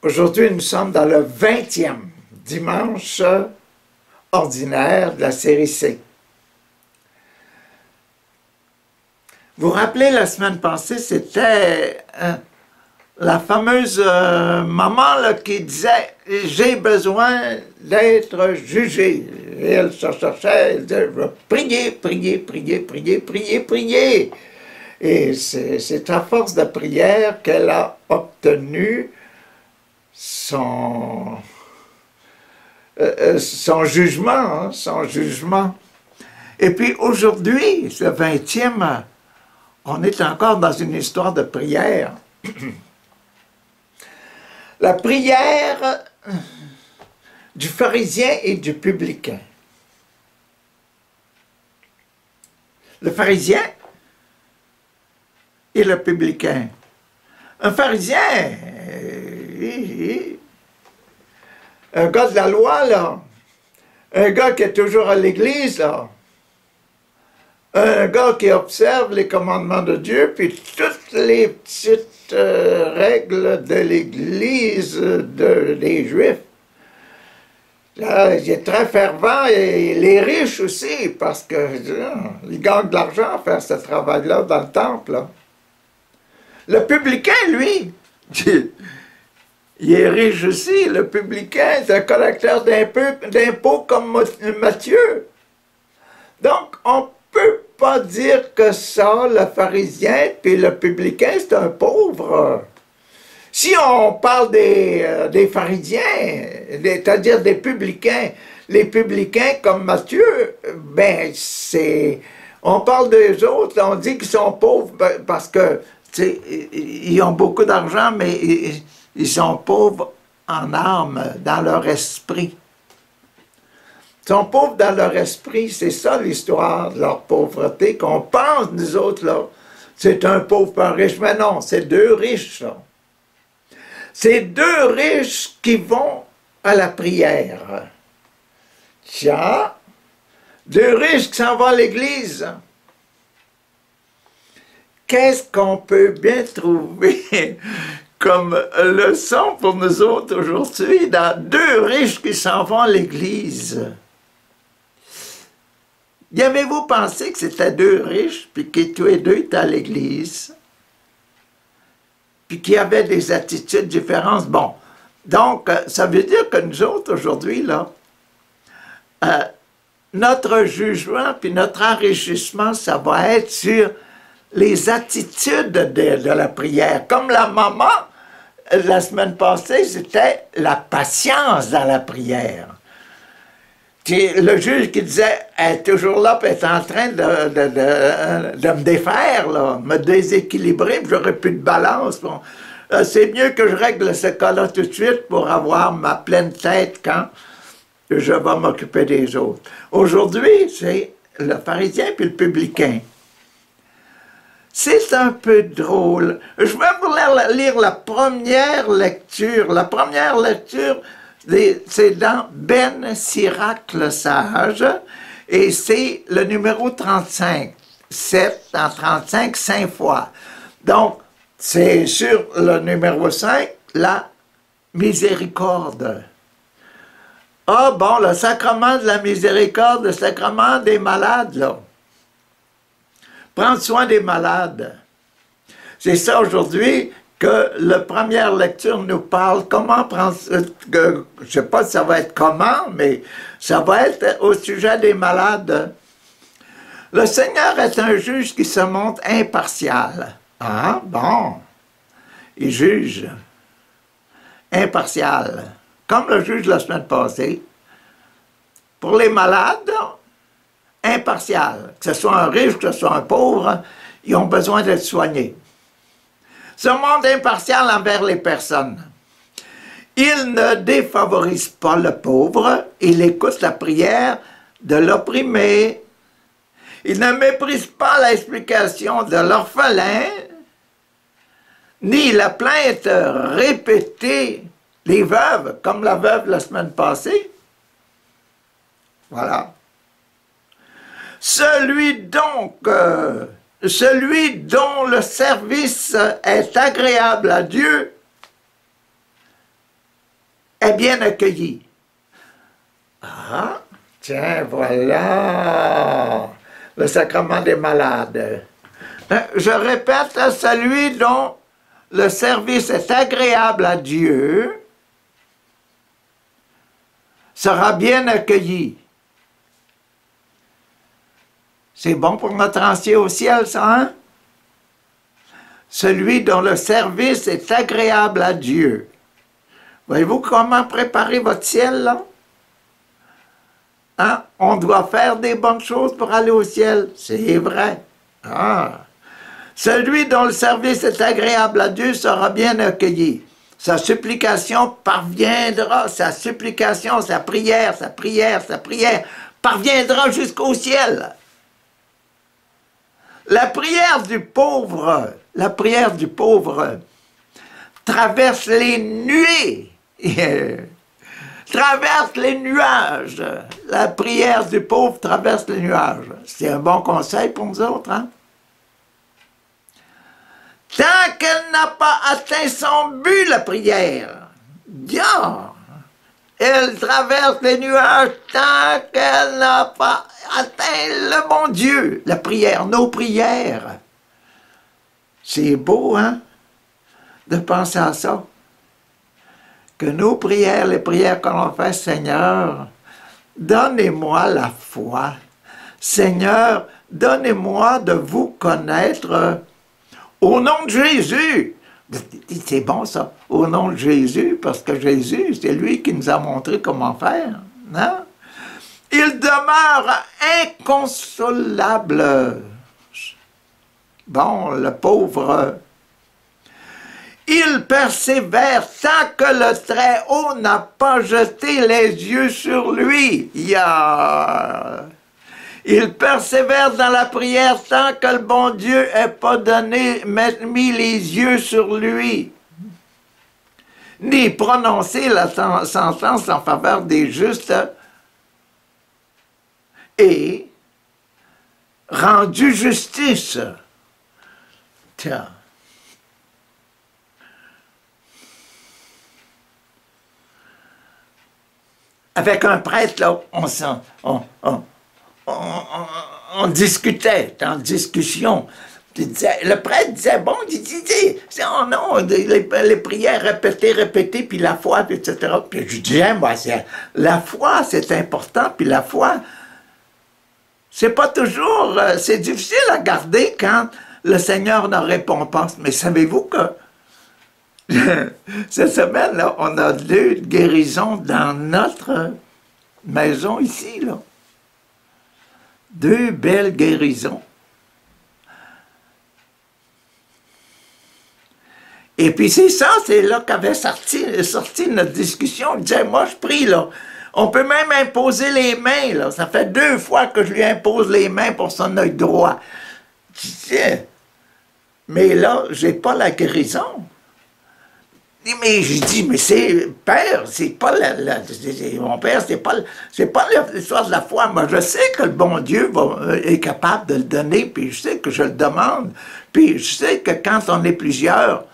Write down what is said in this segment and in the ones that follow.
Aujourd'hui, nous sommes dans le 20e dimanche ordinaire de la série C. Vous vous rappelez, la semaine passée, c'était euh, la fameuse euh, maman là, qui disait « J'ai besoin d'être jugée ». Et elle se cherchait, elle disait « Priez, priez, priez, priez, priez, priez ». Et c'est à force de prière qu'elle a obtenu son, euh, son jugement, hein, son jugement. Et puis aujourd'hui, le 20e, on est encore dans une histoire de prière. La prière du pharisien et du publicain. Le pharisien et le publicain. Un pharisien, un gars de la loi, là, un gars qui est toujours à l'église, là, un gars qui observe les commandements de Dieu, puis toutes les petites euh, règles de l'Église des Juifs. Là, il est très fervent et les riches aussi, parce qu'ils euh, gagnent de l'argent à faire ce travail-là dans le temple. Le publicain, lui, il est riche aussi. Le publicain, c'est un collecteur d'impôts comme Matthieu. Donc, on peut pas dire que ça, le pharisien puis le publicain, c'est un pauvre. Si on parle des, euh, pharisiens, c'est-à-dire des publicains, les publicains comme Matthieu, ben c'est... On parle des autres, on dit qu'ils sont pauvres ben, parce que ils ont beaucoup d'argent, mais sont pauvres en âme, dans leur esprit. Ils sont pauvres dans leur esprit, c'est ça l'histoire de leur pauvreté, qu'on pense, nous autres, là, c'est un pauvre, un riche, mais non, c'est deux riches, là. C'est deux riches qui vont à la prière. Tiens, deux riches qui s'en vont à l'église. Qu'est-ce qu'on peut bien trouver? Comme leçon pour nous autres aujourd'hui dans deux riches qui s'en vont à l'église? Y avez-vous pensé que c'était deux riches, puis que tous les deux étaient à l'église, puis qu'ils avaient des attitudes différentes? Bon, donc, euh, ça veut dire que nous autres, aujourd'hui, là, euh, notre jugement puis notre enrichissement, ça va être sur les attitudes de, la prière. Comme la maman, la semaine passée, c'était la patience dans la prière le juge qui disait, elle est toujours là, puis elle est en train de, me défaire, là, me déséquilibrer, puis j'aurais plus de balance. Bon. Euh, c'est mieux que je règle ce cas-là tout de suite pour avoir ma pleine tête quand je vais m'occuper des autres. Aujourd'hui, c'est le pharisien puis le publicain. C'est un peu drôle. Je vais vous lire la première lecture. La première lecture, c'est dans Ben Sirac le sage, et c'est le numéro 35. 7 en 35, 5 fois. Donc, c'est sur le numéro 5, la miséricorde. Ah bon, le sacrement de la miséricorde, le sacrement des malades, là. Prendre soin des malades. C'est ça aujourd'hui, que la première lecture nous parle comment prendre, je ne sais pas si ça va être comment, mais ça va être au sujet des malades. Le Seigneur est un juge qui se montre impartial. Ah, bon. Il juge. Impartial. Comme le juge la semaine passée. Pour les malades, impartial. Que ce soit un riche, que ce soit un pauvre, ils ont besoin d'être soignés. Ce monde impartial envers les personnes. Il ne défavorise pas le pauvre, il écoute la prière de l'opprimé. Il ne méprise pas l'explication de l'orphelin, ni la plainte répétée des veuves, comme la veuve la semaine passée. Voilà. Celui donc euh, celui dont le service est agréable à Dieu est bien accueilli. Ah, tiens, voilà le sacrement des malades. Hein, je répète, celui dont le service est agréable à Dieu sera bien accueilli. C'est bon pour notre ancien au ciel, ça, hein? Celui dont le service est agréable à Dieu. Voyez-vous comment préparer votre ciel, là? Hein? On doit faire des bonnes choses pour aller au ciel. C'est vrai. Ah. Celui dont le service est agréable à Dieu sera bien accueilli. Sa supplication parviendra, sa supplication, sa prière, sa prière, sa prière parviendra jusqu'au ciel. La prière du pauvre, la prière du pauvre traverse les nuées, traverse les nuages. La prière du pauvre traverse les nuages. C'est un bon conseil pour nous autres, hein? Tant qu'elle n'a pas atteint son but, la prière, elle traverse les nuages tant qu'elle n'a pas atteint le bon Dieu. La prière, nos prières. C'est beau, hein, de penser à ça. Que nos prières, les prières que l'on fait, Seigneur, donnez-moi la foi. Seigneur, donnez-moi de vous connaître au nom de Jésus. C'est bon ça, au nom de Jésus, parce que Jésus, c'est lui qui nous a montré comment faire. Non? Il demeure inconsolable. Bon, le pauvre. Il persévère tant que le Très-Haut n'a pas jeté les yeux sur lui. Il il persévère dans la prière tant que le bon Dieu n'ait pas donné, mis les yeux sur lui, ni prononcé la sentence en faveur des justes et rendu justice. Tiens. Avec un prêtre, là, on, sent, on, on, discutait, en discussion. Le prêtre disait, bon, il disait, oh non, les, prières répétées, répétées, puis la foi, etc. Puis je disais, moi, la foi, c'est important, puis la foi, c'est pas toujours, euh, c'est difficile à garder quand le Seigneur ne répond pas. Mais savez-vous que cette semaine-là, on a deux guérisons dans notre maison ici, là deux belles guérisons. Et puis c'est ça, c'est là qu'avait sorti, sorti notre discussion. Il disait, moi je prie là. On peut même imposer les mains, là. Ça fait deux fois que je lui impose les mains pour son œil droit. mais là, j'ai pas la guérison mais je dis, mais c'est, père, c'est pas mon père, c'est pas, c'est pas l'histoire de la foi. Moi, je sais que le bon Dieu euh, est capable de le donner, puis je sais que je le demande. Puis je sais que quand on est plusieurs,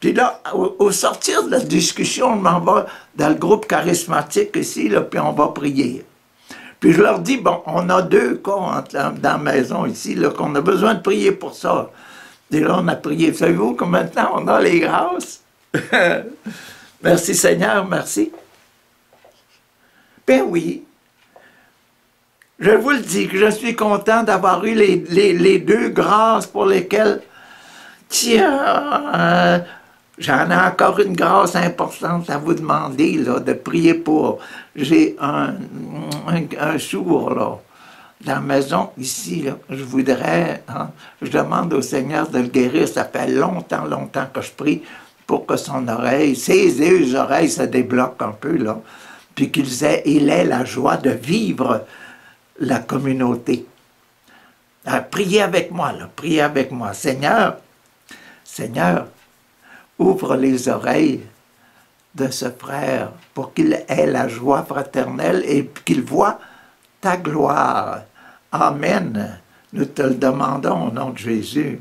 puis là, au, sortir de la discussion, on m'en va dans le groupe charismatique ici, puis on va prier. Puis je leur dis, bon, on a deux cas dans la maison ici, qu'on a besoin de prier pour ça. Et là, on a prié. Savez-vous que maintenant, on a les grâces? merci Seigneur, merci. Ben oui. Je vous le dis que je suis content d'avoir eu les, deux grâces pour lesquelles, tiens, euh, j'en ai encore une grâce importante à vous demander, là, de prier pour. J'ai un, un, sourd, là, dans la maison, ici, là, je voudrais, hein, je demande au Seigneur de le guérir. Ça fait longtemps, longtemps que je prie pour que son oreille, ses oreilles se débloquent un peu, là, puis qu'il ait, la joie de vivre la communauté. Ah, priez avec moi, là, priez avec moi. Seigneur, Seigneur, ouvre les oreilles de ce frère pour qu'il ait la joie fraternelle et qu'il voit ta gloire. Amen. Nous te le demandons au nom de Jésus.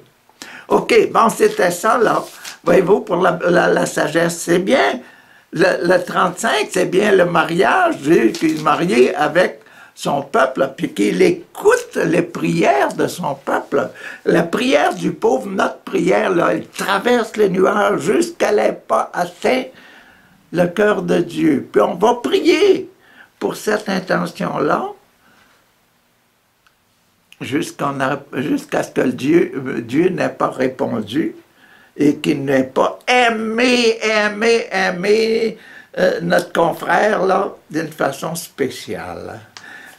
OK, bon, c'était ça, là. Voyez-vous, pour la, sagesse, c'est bien le, 35, c'est bien le mariage, qu'il est marié avec son peuple, puis qu'il écoute les prières de son peuple. La prière du pauvre, notre prière, là, elle traverse les nuages jusqu'à n'ait pas atteint le cœur de Dieu. Puis on va prier pour cette intention-là jusqu'à ce que Dieu, Dieu n'ait pas répondu et qu'il n'ait pas aimé, aimé, aimé euh, notre confrère là d'une façon spéciale.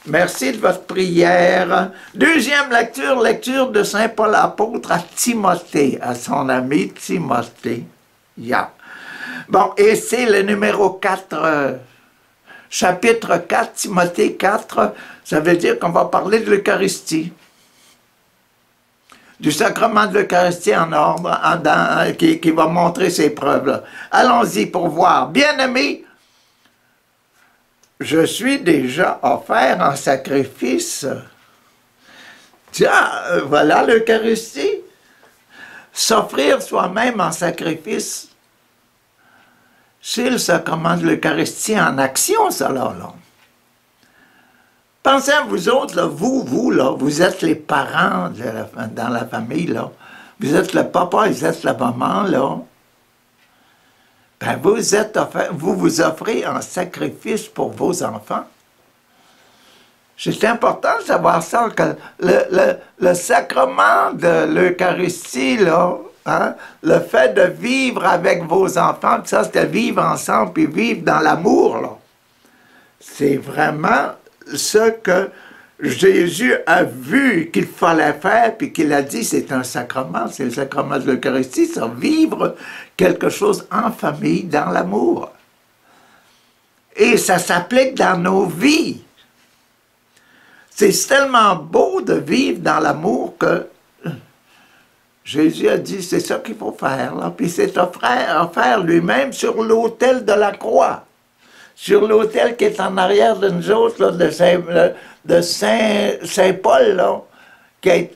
Merci de votre prière. Deuxième lecture, lecture de Saint Paul apôtre à Timothée, à son ami Timothée. Yeah. Bon, et c'est le numéro 4, euh, chapitre 4, Timothée 4, ça veut dire qu'on va parler de l'Eucharistie du sacrement de l'Eucharistie en ordre, qui, va montrer ses preuves. Allons-y pour voir. Bien-aimés, je suis déjà offert en sacrifice. Tiens, euh, voilà l'Eucharistie. S'offrir soi-même en sacrifice, c'est le sacrement de l'Eucharistie en action, ça là. là. Pensez à vous autres, là, vous, vous, là, vous êtes les parents dans la famille, là. Vous êtes le papa, vous êtes la maman, là. Ben, vous, êtes vous vous offrez un sacrifice pour vos enfants. C'est important de savoir ça, que le, sacrement de l'Eucharistie, là, hein, le fait de vivre avec vos enfants, ça, c'est de vivre ensemble, puis vivre dans l'amour, là. C'est vraiment ce que Jésus a vu qu'il fallait faire, puis qu'il a dit, c'est un sacrement, c'est le sacrement de l'Eucharistie, c'est vivre quelque chose en famille, dans l'amour. Et ça s'applique dans nos vies. C'est tellement beau de vivre dans l'amour que Jésus a dit, c'est ça qu'il faut faire. Là. Puis c'est offert, offert lui-même sur l'autel de la croix sur l'hôtel qui est en arrière de nous autres, de Saint, Saint, Paul,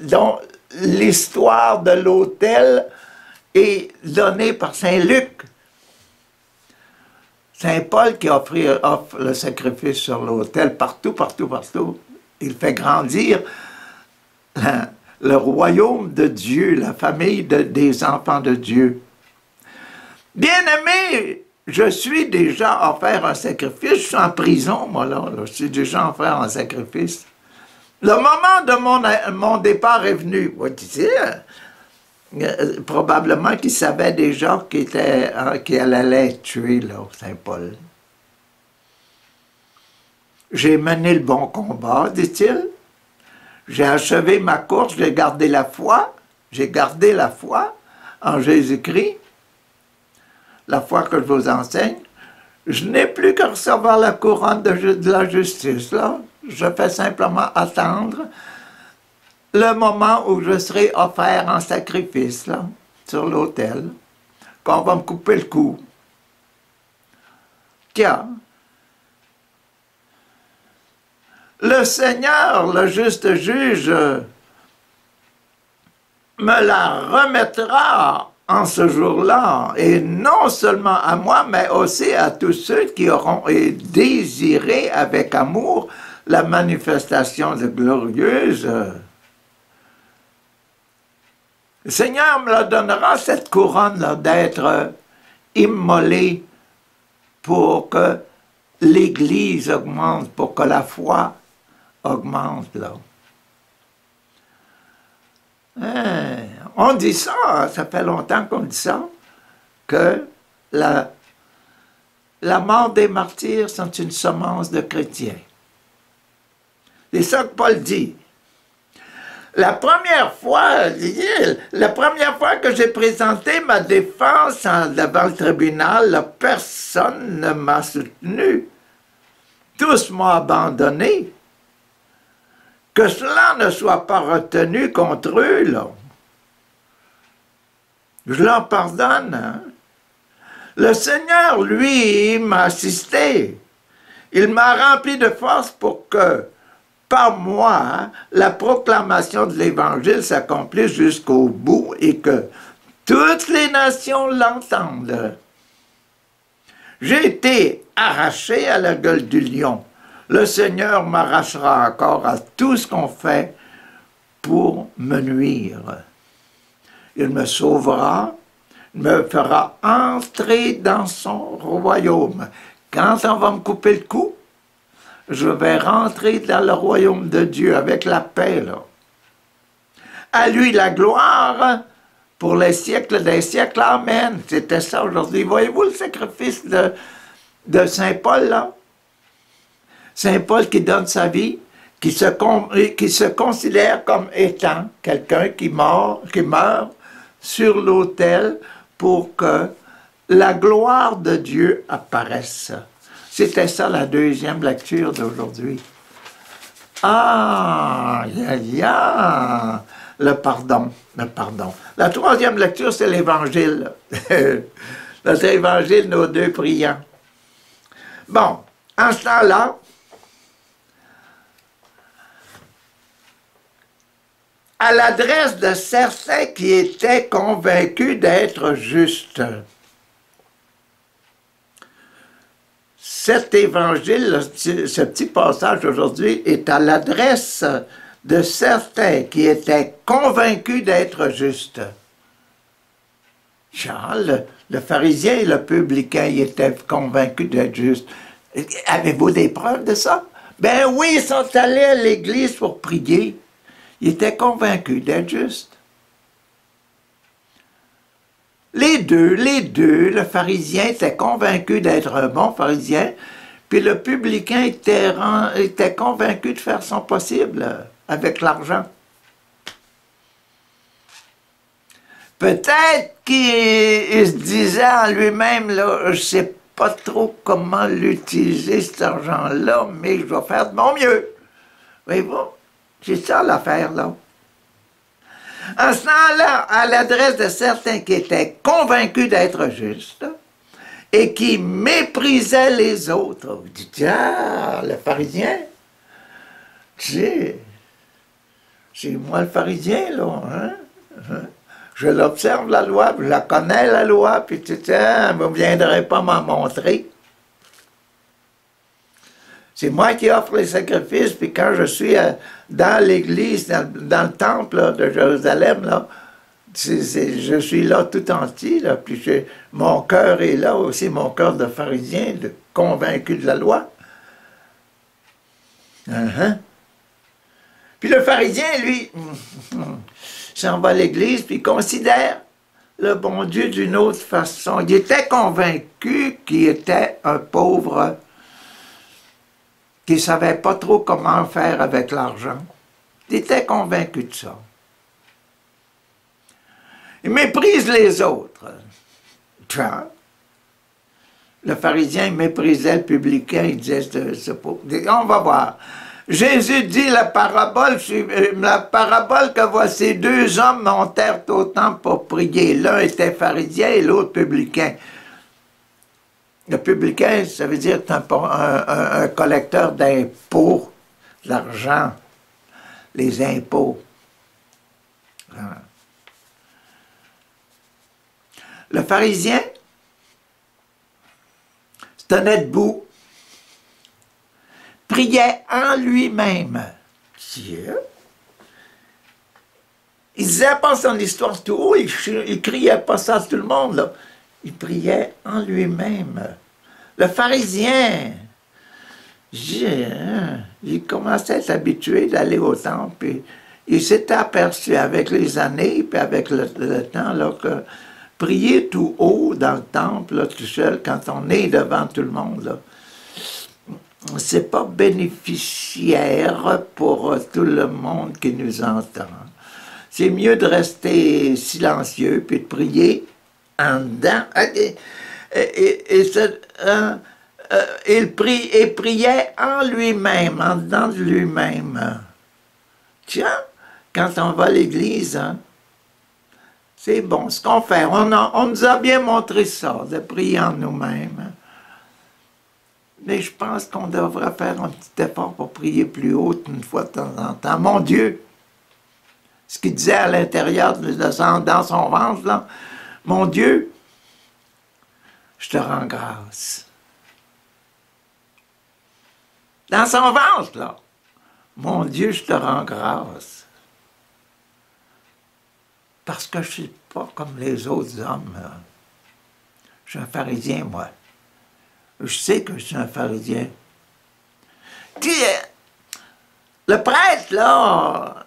dont l'histoire de l'hôtel est donnée par Saint Luc. Saint Paul qui offre, offre le sacrifice sur l'autel partout, partout, partout. Il fait grandir le royaume de Dieu, la famille des enfants de Dieu. Bien-aimés, je suis déjà offert un sacrifice. Je suis en prison, moi, là. Je suis déjà offert un sacrifice. Le moment de mon, départ est venu. Vous euh, probablement qu'il savait déjà qu'il euh, allait tuer, là, Saint-Paul. J'ai mené le bon combat, dit-il. J'ai achevé ma course, j'ai gardé la foi. J'ai gardé la foi en Jésus-Christ la foi que je vous enseigne, je n'ai plus qu'à recevoir la couronne de, la justice. Là. Je fais simplement attendre le moment où je serai offert en sacrifice là, sur l'autel, qu'on va me couper le cou. Tiens, le Seigneur, le juste juge, me la remettra en ce jour-là, et non seulement à moi, mais aussi à tous ceux qui auront désiré avec amour la manifestation de glorieuse. Le Seigneur me donnera, cette couronne d'être immolée pour que l'Église augmente, pour que la foi augmente. Là. Hein? On dit ça, ça fait longtemps qu'on dit ça, que la, mort des martyrs sont une semence de chrétiens. C'est ça que Paul dit. La première fois, la première fois que j'ai présenté ma défense devant le tribunal, personne ne m'a soutenu. Tous m'ont abandonné. Que cela ne soit pas retenu contre eux, là. Je leur pardonne. Hein. Le Seigneur, lui, m'a assisté. Il m'a rempli de force pour que, par moi, la proclamation de l'Évangile s'accomplisse jusqu'au bout et que toutes les nations l'entendent. J'ai été arraché à la gueule du lion. Le Seigneur m'arrachera encore à tout ce qu'on fait pour me nuire. Il me sauvera, me fera entrer dans son royaume. Quand on va me couper le cou, je vais rentrer dans le royaume de Dieu avec la paix. À lui la gloire pour les siècles des siècles. Amen. C'était ça aujourd'hui. Voyez-vous le sacrifice de, de Saint Paul là? Saint Paul qui donne sa vie, qui se, qui se considère comme étant quelqu'un qui, qui meurt sur l'autel pour que la gloire de Dieu apparaisse. C'était ça la deuxième lecture d'aujourd'hui. Ah, ya, ya, le pardon, le pardon. La troisième lecture, c'est l'Évangile. Notre Évangile, nos deux priants. Bon, en ce temps-là, à l'adresse de certains qui étaient convaincus d'être justes. Cet évangile, ce petit passage aujourd'hui, est à l'adresse de certains qui étaient convaincus d'être justes. Charles, le pharisien et le publicain étaient convaincus d'être justes. Avez-vous des preuves de ça? Ben oui, ils sont allés à l'église pour prier. Il était convaincu d'être juste. Les deux, les deux, le pharisien était convaincu d'être un bon pharisien, puis le publicain était, convaincu de faire son possible avec l'argent. Peut-être qu'il se disait en lui-même, là, je sais pas trop comment l'utiliser cet argent-là, mais je vais faire de mon mieux. Voyez-vous? C'est ça l'affaire, là. En ce temps-là, à l'adresse de certains qui étaient convaincus d'être justes et qui méprisaient les autres, vous dites, ah, le pharisien, c'est, moi le pharisien, là, hein? hein? Je l'observe, la loi, je la connais, la loi, puis tu sais, vous ne viendrez pas m'en montrer. C'est moi qui offre les sacrifices, puis quand je suis euh, dans l'église, dans, le temple de Jérusalem, là, je suis là tout entier, puis mon cœur est là aussi, mon cœur de pharisien, de convaincu de la loi. Uh-huh. Puis le pharisien, lui, s'en va à l'église, puis considère le bon Dieu d'une autre façon. Il était convaincu qu'il était un pauvre qui ne savait pas trop comment faire avec l'argent. Il était convaincu de ça. Il méprise les autres. Le pharisien méprisait le publicain, il disait, on va voir. Jésus dit la parabole, euh, la parabole que voici deux hommes montèrent au temple pour prier. L'un était pharisien et l'autre publicain. Le publicain, ça veut dire un, un, collecteur d'impôts, l'argent, les impôts. Le pharisien se tenait debout, priait en lui-même. Dieu. Il disait pas son histoire tout haut, il, il criait pas ça à tout le monde. Là il priait en lui-même. Le pharisien, hein, il commençait à s'habituer d'aller au temple. il s'était aperçu avec les années, puis avec le, temps, que prier tout haut dans le temple, tout seul, quand on est devant tout le monde, c'est pas bénéficiaire pour tout le monde qui nous entend. C'est mieux de rester silencieux puis de prier dedans. Et, euh, euh, il prie, et priait en lui-même, en dedans de lui-même. Tiens, quand on va à l'église, hein, c'est bon ce qu'on fait. On, on, nous a bien montré ça, de prier en nous-mêmes. Mais je pense qu'on devrait faire un petit effort pour prier plus haut une fois de temps en temps. Mon Dieu, ce qu'il disait à l'intérieur de, dans son ventre, là, mon Dieu, je te rends grâce. Dans son ventre, là. Mon Dieu, je te rends grâce. Parce que je ne suis pas comme les autres hommes. Je suis un pharisien, moi. Je sais que je suis un pharisien. Tu le prêtre, là,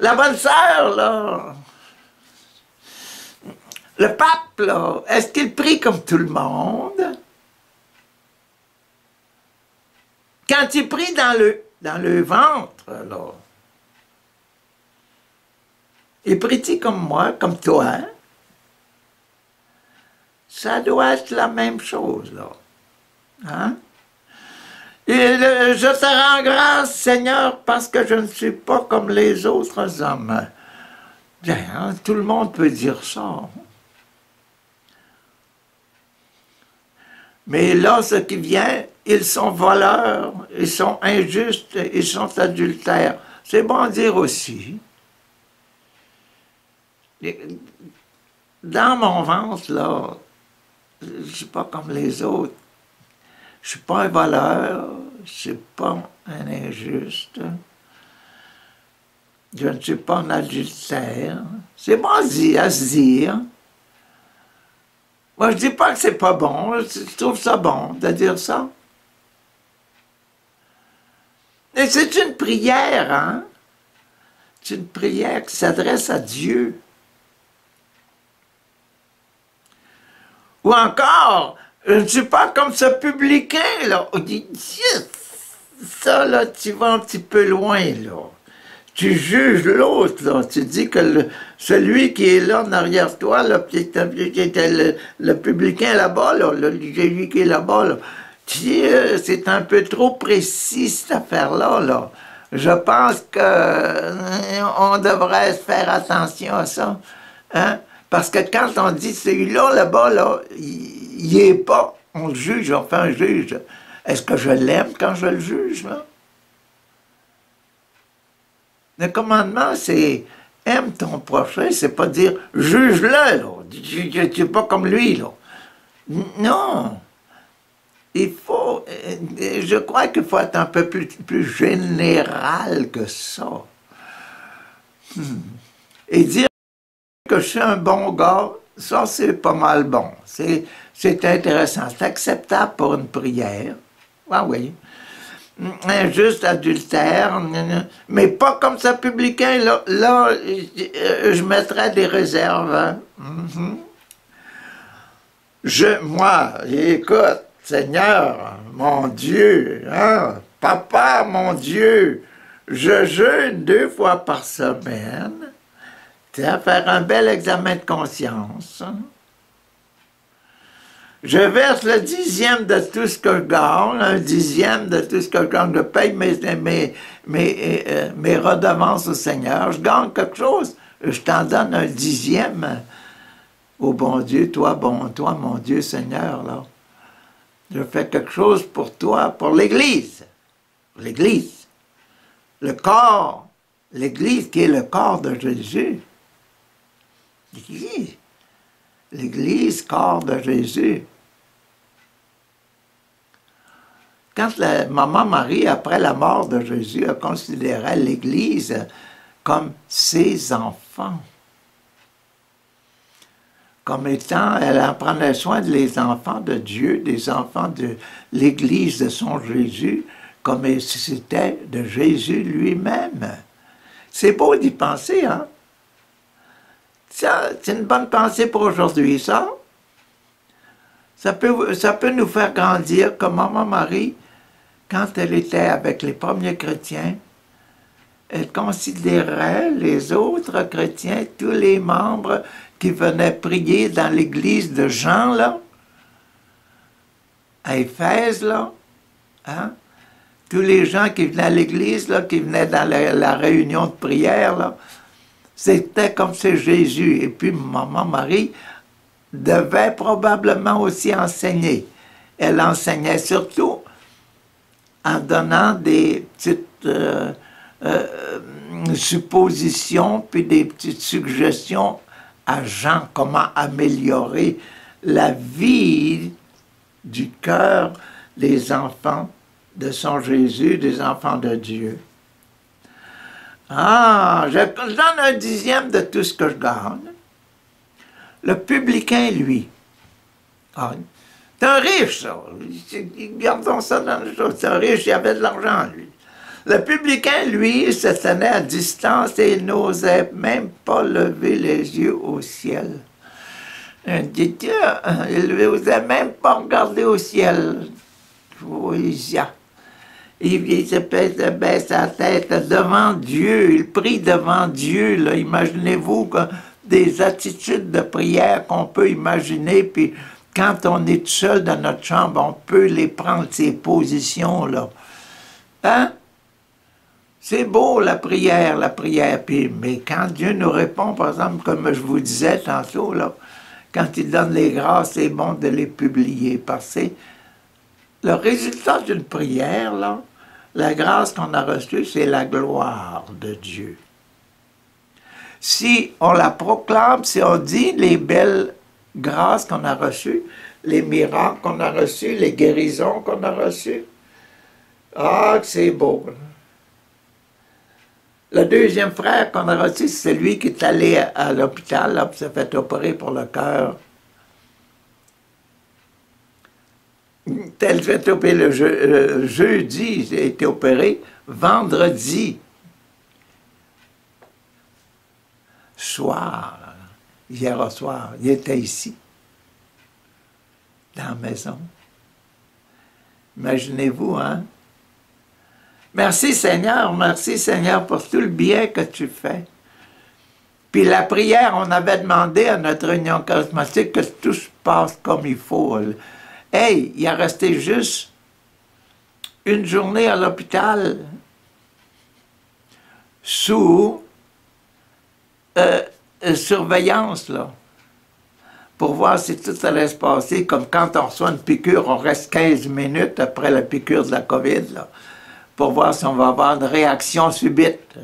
la bonne sœur, là, le pape, est-ce qu'il prie comme tout le monde? Quand il prie dans le, dans le ventre, là, il prie comme moi, comme toi? Ça doit être la même chose, là. Hein? Je te rends grâce, Seigneur, parce que je ne suis pas comme les autres hommes. Bien, hein, tout le monde peut dire ça. Mais là, ce qui vient, ils sont voleurs, ils sont injustes, ils sont adultères. C'est bon à dire aussi. Dans mon ventre, là, je ne suis pas comme les autres. Je ne suis pas un voleur, je ne suis pas un injuste. Je ne suis pas un adultère. C'est bon à, dire. Moi, je ne dis pas que c'est pas bon, je trouve ça bon de dire ça. Et c'est une prière, hein? C'est une prière qui s'adresse à Dieu. Ou encore, je ne suis pas comme ce publicain, là. On dit, ça, là, tu vas un petit peu loin, là. Tu juges l'autre. Tu dis que celui qui est là en arrière toi, là, le, publicain là-bas, là, celui qui est là-bas, là, tu euh, c'est un peu trop précis, cette affaire-là, là. Je pense que euh, on devrait faire attention à ça. Hein? Parce que quand on dit celui-là, là-bas, là, il n'y est pas, on le juge, on fait un juge. Est-ce que je l'aime quand je le juge, là? Le commandement, c'est aime ton prochain, c'est pas dire juge-le. Tu n'es pas comme lui. Non. Il faut. Euh, je crois qu'il faut être un peu plus, plus général que ça. Hmm. Et dire que je suis un bon gars, ça c'est pas mal bon. C'est, intéressant. C'est acceptable pour une prière. Ah oui. Juste adultère, mais pas comme ça publicain. Là, là je mettrais des réserves. Hein. Mm-hmm. Je, moi, écoute, Seigneur, mon Dieu, hein, Papa, mon Dieu, je jeûne deux fois par semaine à faire un bel examen de conscience. Je verse le dixième de tout ce que je gagne, un dixième de tout ce que je gagne. Je paye mes, mes, mes, euh, mes redevances au Seigneur. Je gagne quelque chose, je t'en donne un dixième. Au bon Dieu, toi, bon, toi, mon Dieu, Seigneur, là. Je fais quelque chose pour toi, pour l'Église. L'Église. Le corps. L'Église qui est le corps de Jésus. L'Église. L'Église, corps de Jésus. Quand maman Marie, après la mort de Jésus, a considéré l'Église comme ses enfants, comme étant, elle en prenait soin des enfants de Dieu, des enfants de l'Église de son Jésus, comme si c'était de Jésus lui-même. C'est beau d'y penser, hein? c'est une bonne pensée pour aujourd'hui, ça. Ça peut, ça peut nous faire grandir comme Maman Marie, quand elle était avec les premiers chrétiens, elle considérait les autres chrétiens, tous les membres qui venaient prier dans l'église de Jean, là, à Éphèse, là, hein? tous les gens qui venaient à l'église, là, qui venaient dans la, la réunion de prière, là, c'était comme c'est Jésus. Et puis Maman Marie devait probablement aussi enseigner. Elle enseignait surtout en donnant des petites euh, euh, suppositions, puis des petites suggestions à Jean, comment améliorer la vie du cœur des enfants de son Jésus, des enfants de Dieu. Ah, je donne un dixième de tout ce que je gagne. Le publicain, lui, c'est un riche. Gardons ça dans le chose. C'est un riche, il avait de l'argent, lui. Le publicain, lui, se tenait à distance et il n'osait même pas lever les yeux au ciel. Il n'osait même pas regarder au ciel. Il, se baisse la tête devant Dieu, il prie devant Dieu. Imaginez-vous des attitudes de prière qu'on peut imaginer, quand on est seul dans notre chambre, on peut les prendre, ces positions-là. Hein? C'est beau la prière, la prière, puis, mais quand Dieu nous répond, par exemple, comme je vous disais tantôt, là, quand il donne les grâces, c'est bon de les publier, parce que le résultat d'une prière, la grâce qu'on a reçue, c'est la gloire de Dieu. Si on la proclame, si on dit les belles grâces qu'on a reçues, les miracles qu'on a reçus, les guérisons qu'on a reçues, ah, c'est beau. Le deuxième frère qu'on a reçu, c'est celui qui est allé à, l'hôpital, là, s'est fait opérer pour le cœur. Tel fait opérer le, jeudi, il a été opéré. Vendredi, soir, hier au soir, il était ici, dans la maison. Imaginez-vous, hein? Merci Seigneur, merci Seigneur pour tout le bien que tu fais. Puis la prière, on avait demandé à notre réunion charismatique que tout se passe comme il faut. Hey, il a resté juste une journée à l'hôpital sous euh, surveillance, là, pour voir si tout allait se passer. Comme quand on reçoit une piqûre, on reste 15 minutes après la piqûre de la COVID, là pour voir si on va avoir une réaction subite.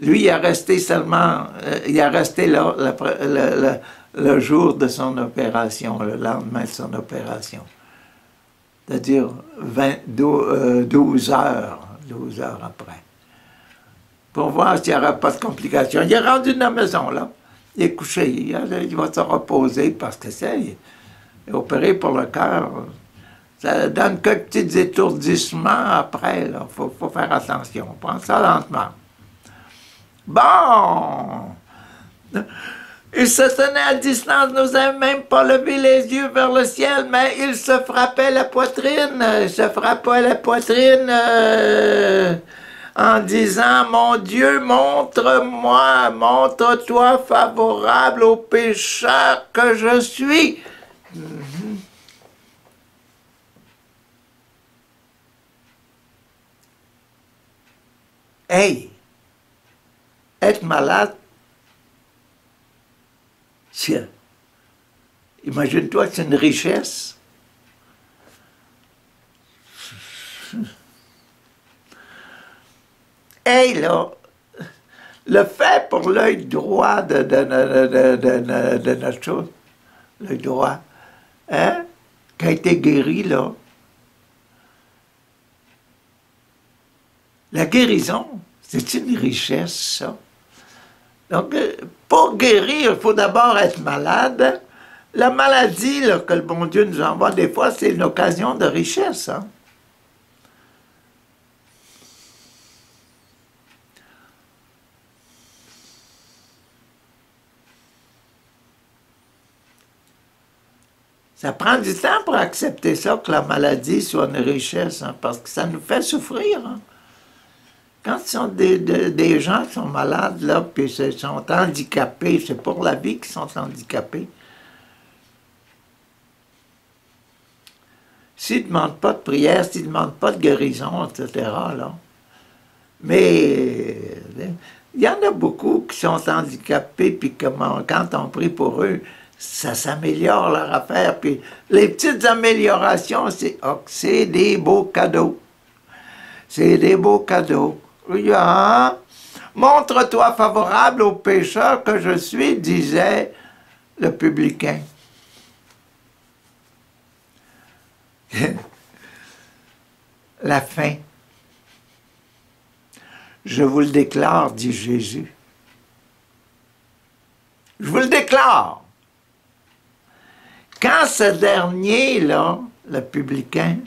Lui, il a resté seulement, euh, il a resté le, jour de son opération, le lendemain de son opération. C'est-à-dire 12 euh, heures, 12 heures après. Pour voir s'il n'y aura pas de complications. Il est rendu dans la maison, là. Il est couché. Il, va se reposer parce que c'est opéré pour le cœur. Ça donne quelques petits étourdissements après. Il faut, faire attention. Prends ça lentement. Bon! Il se tenait à distance, n'osait même pas lever les yeux vers le ciel, mais il se frappait la poitrine, il se frappait la poitrine euh, en disant, mon Dieu, montre-moi, montre-toi favorable au pécheur que je suis. Hey, être malade, tiens, imagine-toi que c'est une richesse. Hey, là, le fait pour l'œil droit de, de, notre chose, l'œil droit, hein, qui a été guéri, là, La guérison, c'est une richesse, ça. Donc, euh, pour guérir, il faut d'abord être malade. La maladie que le bon Dieu nous envoie, des fois, c'est une occasion de richesse. Hein. Ça prend du temps pour accepter ça, que la maladie soit une richesse, hein, parce que ça nous fait souffrir. Hein. Quand ce sont des, gens qui sont malades, là, puis sont handicapés, c'est pour la vie qu'ils sont handicapés. S'ils ne demandent pas de prière, s'ils ne demandent pas de guérison, etc., là. Mais il y en a beaucoup qui sont handicapés, puis quand on prie pour eux, ça s'améliore leur affaire. Puis les petites améliorations, c'est des beaux cadeaux. C'est des beaux cadeaux. Montre-toi favorable au pécheur que je suis, disait le publicain. la fin. Je vous le déclare, dit Jésus. Je vous le déclare. Quand ce dernier-là, le publicain,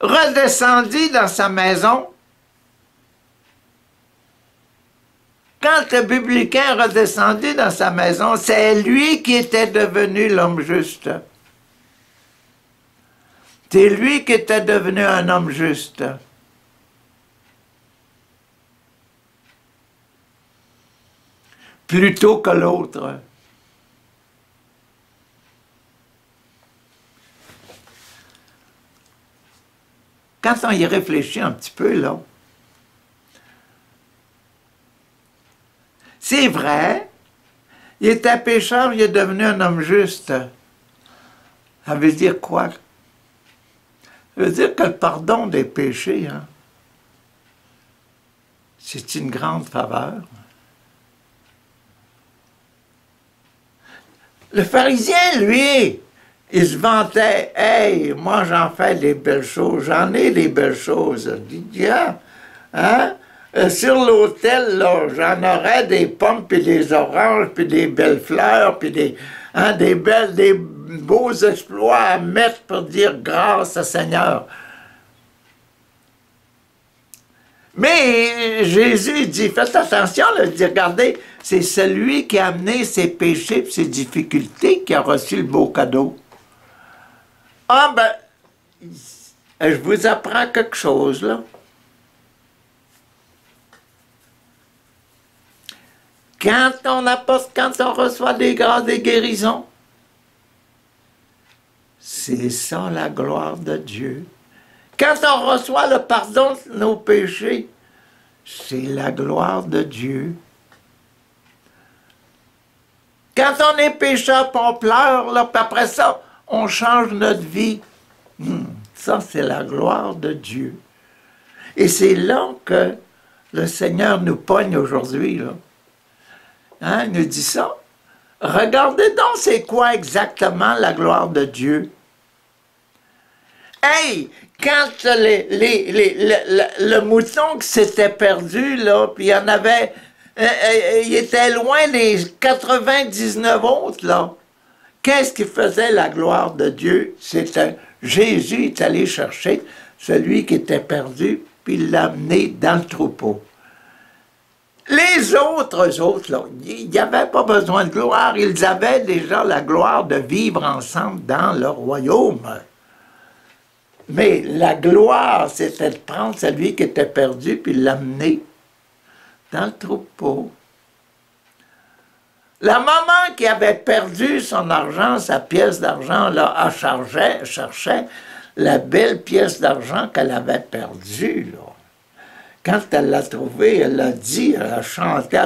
redescendit dans sa maison, quand le publicain redescendit dans sa maison, c'est lui qui était devenu l'homme juste. C'est lui qui était devenu un homme juste. Plutôt que l'autre. Quand on y réfléchit un petit peu, là, c'est vrai, il était pécheur, il est devenu un homme juste. Ça veut dire quoi? Ça veut dire que le pardon des péchés, hein, c'est une grande faveur. Le pharisien, lui, il se vantait, hey, moi j'en fais des belles choses, j'en ai des belles choses. Il dit, ah, hein? Euh, sur l'hôtel, là, j'en aurais des pommes, puis des oranges, puis des belles fleurs, puis des, hein, des beaux exploits à mettre pour dire grâce au Seigneur. Mais Jésus dit, faites attention, il dit, regardez, c'est celui qui a amené ses péchés ses difficultés qui a reçu le beau cadeau. Ah ben, je vous apprends quelque chose, là. Quand on apporte, quand on reçoit des grâces, des guérisons, c'est ça la gloire de Dieu. Quand on reçoit le pardon de nos péchés, c'est la gloire de Dieu. Quand on est pécheur, on pleure, là, puis après ça, on change notre vie. Hmm, ça, c'est la gloire de Dieu. Et c'est là que le Seigneur nous pogne aujourd'hui. Hein, il nous dit ça. Regardez donc, c'est quoi exactement la gloire de Dieu. Hey, quand le mouton qui s'était perdu, là, puis il y en avait, euh, euh, il était loin des 99 autres, là. Qu'est-ce qui faisait la gloire de Dieu? C'était Jésus est allé chercher celui qui était perdu, puis l'a amené dans le troupeau. Les autres, autres, là, il n'y avait pas besoin de gloire, ils avaient déjà la gloire de vivre ensemble dans le royaume. Mais la gloire, c'était de prendre celui qui était perdu, puis l'amener dans le troupeau. La maman qui avait perdu son argent, sa pièce d'argent, là, a chargé, cherchait la belle pièce d'argent qu'elle avait perdue. Quand elle l'a trouvée, elle l'a dit, elle a chanté,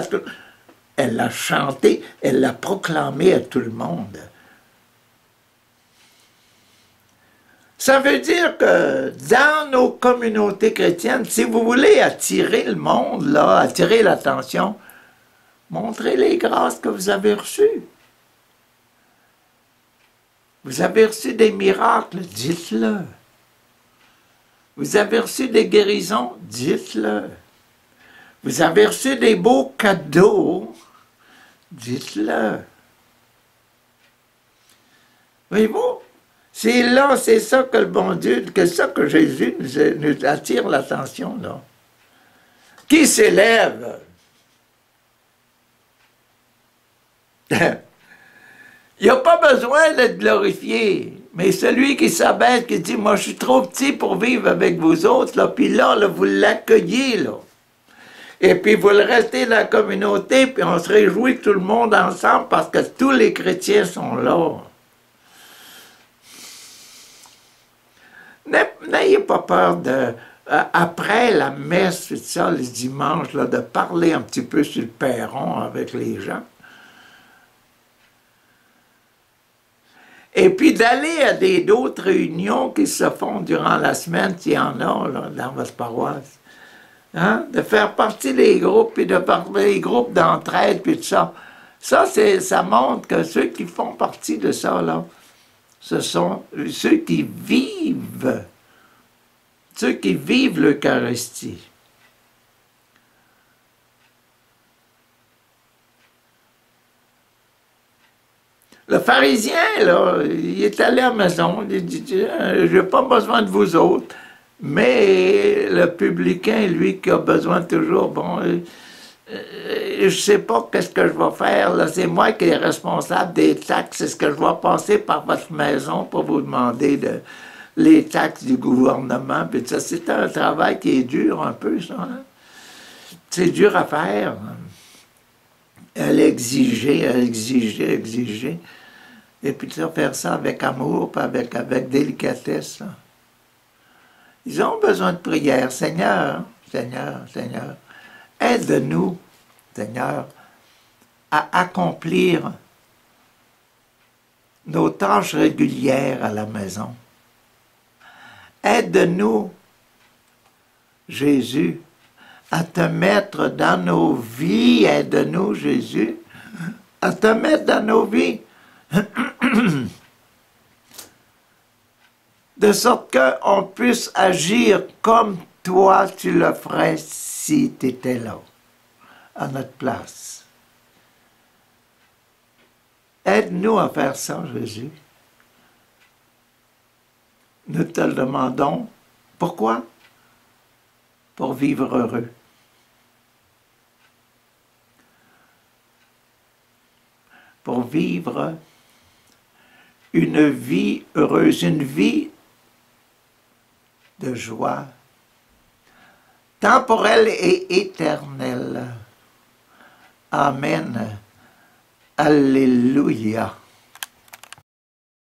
elle l'a chanté, elle l'a proclamé à tout le monde. Ça veut dire que dans nos communautés chrétiennes, si vous voulez attirer le monde, là, attirer l'attention, Montrez les grâces que vous avez reçues. Vous avez reçu des miracles, dites-le. Vous avez reçu des guérisons, dites-le. Vous avez reçu des beaux cadeaux, dites-le. Voyez-vous, c'est là, c'est ça que le bon Dieu, que ça que Jésus nous, attire l'attention, là. Qui s'élève Il n'y a pas besoin d'être glorifié. Mais celui qui s'abaisse, qui dit, moi je suis trop petit pour vivre avec vous autres, là, puis là, vous l'accueillez, là. Et puis vous le restez dans la communauté, puis on se réjouit tout le monde ensemble parce que tous les chrétiens sont là. N'ayez pas peur de, euh, après la messe, tout ça, les dimanches, là, de parler un petit peu sur le perron avec les gens. Et puis d'aller à d'autres réunions qui se font durant la semaine, s'il y en a dans votre paroisse. Hein? De faire partie des groupes, puis de parler des groupes d'entraide, puis tout ça. Ça, ça montre que ceux qui font partie de ça, là, ce sont ceux qui vivent ceux qui vivent l'Eucharistie. Le pharisien, là, il est allé à la maison, il dit, je n'ai pas besoin de vous autres. Mais le publicain, lui, qui a besoin toujours, bon, euh, euh, je ne sais pas qu'est-ce que je vais faire, là, c'est moi qui est responsable des taxes, est-ce que je vais passer par votre maison pour vous demander de, les taxes du gouvernement, puis ça, c'est un travail qui est dur un peu, ça. Hein. C'est dur à faire. Elle exiger, elle exiger, exiger. Et puis ça, faire ça avec amour, avec, avec délicatesse. Ils ont besoin de prière. Seigneur, Seigneur, Seigneur, aide-nous, Seigneur, à accomplir nos tâches régulières à la maison. Aide-nous, Jésus, à te mettre dans nos vies. Aide-nous, Jésus, à te mettre dans nos vies. De sorte qu'on puisse agir comme toi tu le ferais si tu étais là, à notre place. Aide-nous à faire ça, Jésus. Nous te le demandons. Pourquoi? Pour vivre heureux. Pour vivre une vie heureuse, une vie de joie, temporelle et éternelle. Amen. Alléluia.